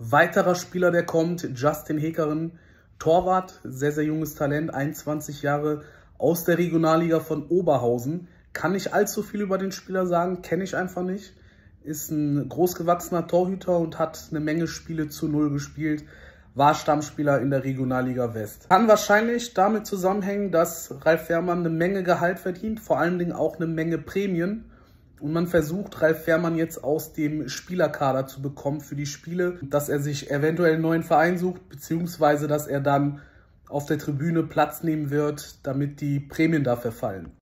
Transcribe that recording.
Weiterer Spieler, der kommt, Justin Hekeren, Torwart, sehr, sehr junges Talent, 21 Jahre aus der Regionalliga von Oberhausen. Kann nicht allzu viel über den Spieler sagen, kenne ich einfach nicht. Ist ein großgewachsener Torhüter und hat eine Menge Spiele zu Null gespielt. War Stammspieler in der Regionalliga West. Kann wahrscheinlich damit zusammenhängen, dass Ralf Fährmann eine Menge Gehalt verdient, vor allen Dingen auch eine Menge Prämien. Und man versucht, Ralf Fährmann jetzt aus dem Spielerkader zu bekommen für die Spiele, dass er sich eventuell einen neuen Verein sucht, beziehungsweise dass er dann auf der Tribüne Platz nehmen wird, damit die Prämien dafür fallen.